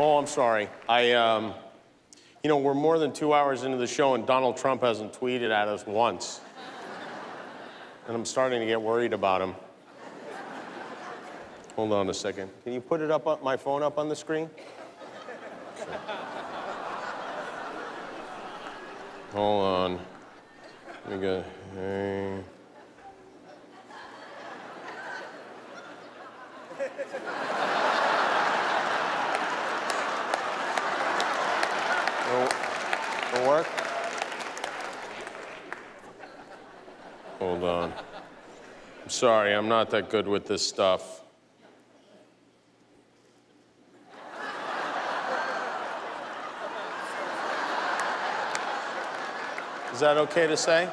Oh, I'm sorry. I, um, you know, we're more than two hours into the show and Donald Trump hasn't tweeted at us once. And I'm starting to get worried about him. Hold on a second. Can you put it up, my phone up on the screen? Hold on. Me go. Hey. Will, will work? Hold on. I'm sorry, I'm not that good with this stuff. Is that okay to say?